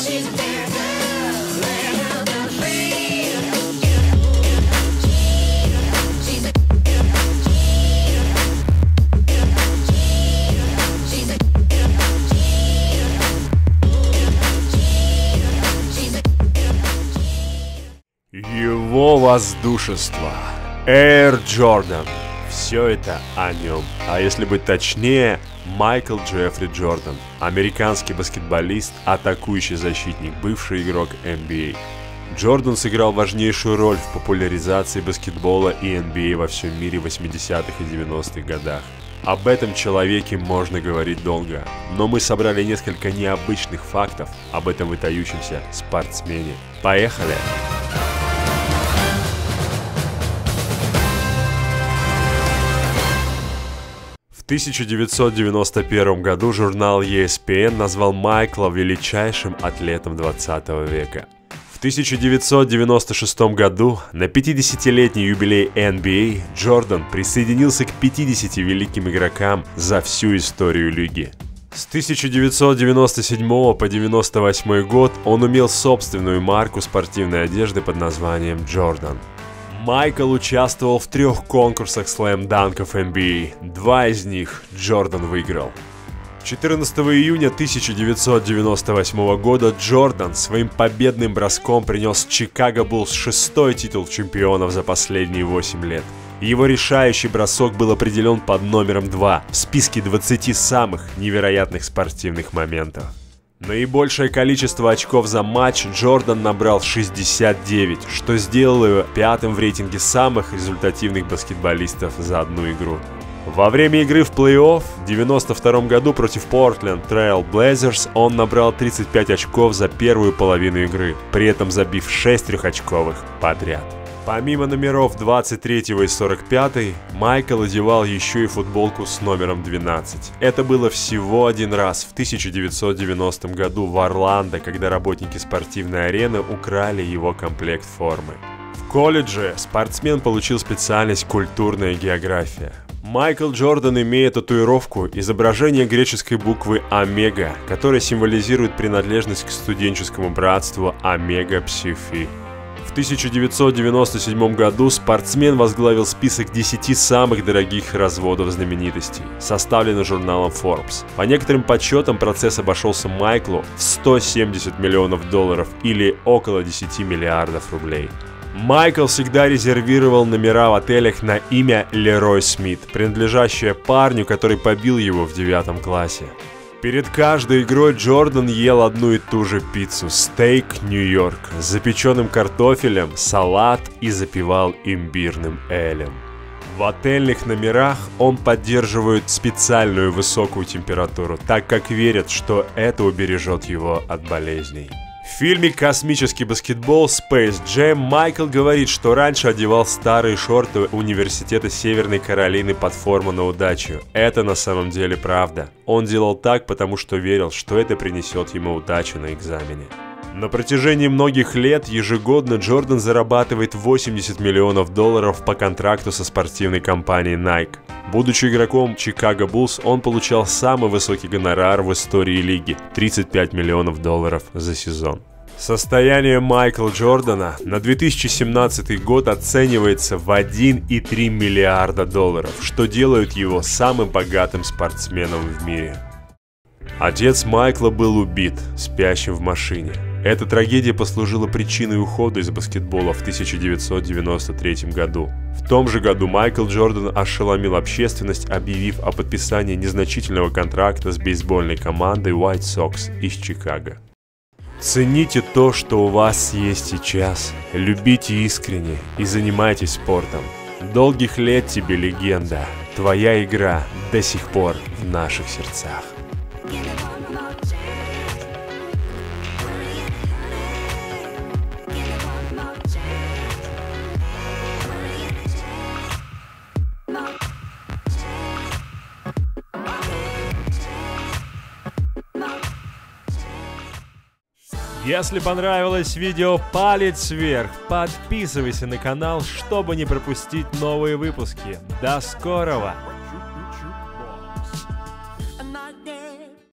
she's a воздушества. Air Jordan. Все это о нем. А если быть точнее, Майкл Джеффри Джордан. Американский баскетболист, атакующий защитник, бывший игрок NBA. Джордан сыграл важнейшую роль в популяризации баскетбола и NBA во всем мире в 80-х и 90-х годах. Об этом человеке можно говорить долго, но мы собрали несколько необычных фактов об этом выдающемся спортсмене. Поехали! В 1991 году журнал ESPN назвал Майкла величайшим атлетом 20 века. В 1996 году на 50-летний юбилей NBA Джордан присоединился к 50 великим игрокам за всю историю лиги. С 1997 по 1998 год он умел собственную марку спортивной одежды под названием Джордан. Майкл участвовал в трех конкурсах слэм-данков NBA. Два из них Джордан выиграл. 14 июня 1998 года Джордан своим победным броском принес Чикаго Буллс шестой титул чемпионов за последние 8 лет. Его решающий бросок был определен под номером 2 в списке 20 самых невероятных спортивных моментов. Наибольшее количество очков за матч Джордан набрал 69, что сделало его пятым в рейтинге самых результативных баскетболистов за одну игру. Во время игры в плей-офф в 92 году против Портленд Trail Blazers он набрал 35 очков за первую половину игры, при этом забив 6 трехочковых подряд. Помимо номеров 23 и 45, Майкл одевал еще и футболку с номером 12. Это было всего один раз в 1990 году в Орландо, когда работники спортивной арены украли его комплект формы. В колледже спортсмен получил специальность «Культурная география». Майкл Джордан имеет татуировку изображение греческой буквы Омега, которая символизирует принадлежность к студенческому братству Омега Псифи. В 1997 году спортсмен возглавил список 10 самых дорогих разводов знаменитостей, составленный журналом Forbes. По некоторым подсчетам процесс обошелся Майклу в 170 миллионов долларов или около 10 миллиардов рублей. Майкл всегда резервировал номера в отелях на имя Лерой Смит, принадлежащее парню, который побил его в девятом классе. Перед каждой игрой Джордан ел одну и ту же пиццу «Стейк Нью-Йорк» с запеченным картофелем, салат и запивал имбирным элем. В отельных номерах он поддерживает специальную высокую температуру, так как верят, что это убережет его от болезней. В фильме «Космический баскетбол» Space Jam Майкл говорит, что раньше одевал старые шорты университета Северной Каролины под форму на удачу. Это на самом деле правда. Он делал так, потому что верил, что это принесет ему удачу на экзамене. На протяжении многих лет ежегодно Джордан зарабатывает 80 миллионов долларов по контракту со спортивной компанией Nike. Будучи игроком Чикаго Буллс, он получал самый высокий гонорар в истории лиги – 35 миллионов долларов за сезон. Состояние Майкла Джордана на 2017 год оценивается в 1,3 миллиарда долларов, что делает его самым богатым спортсменом в мире. Отец Майкла был убит, спящим в машине. Эта трагедия послужила причиной ухода из баскетбола в 1993 году. В том же году Майкл Джордан ошеломил общественность, объявив о подписании незначительного контракта с бейсбольной командой White Sox из Чикаго. Цените то, что у вас есть сейчас, любите искренне и занимайтесь спортом. Долгих лет тебе, легенда, твоя игра до сих пор в наших сердцах. Если понравилось видео, палец вверх, подписывайся на канал, чтобы не пропустить новые выпуски. До скорого!